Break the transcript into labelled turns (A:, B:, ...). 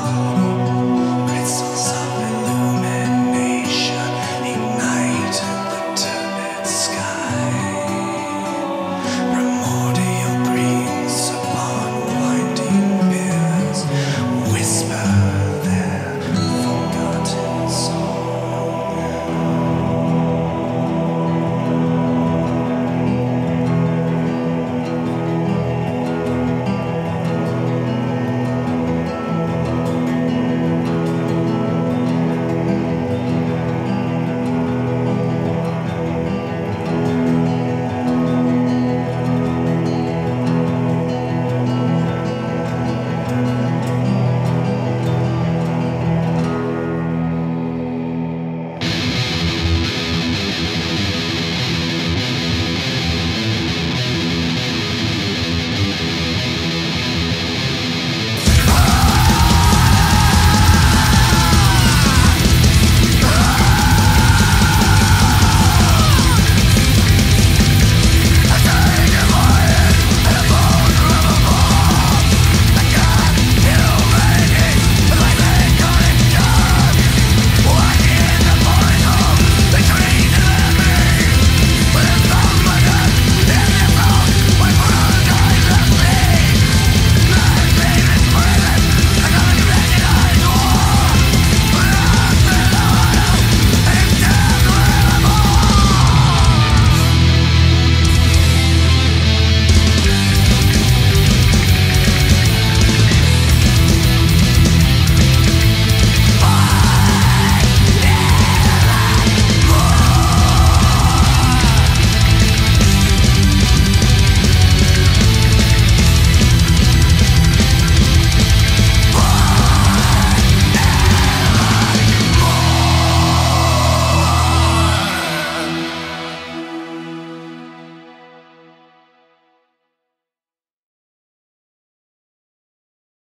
A: Oh.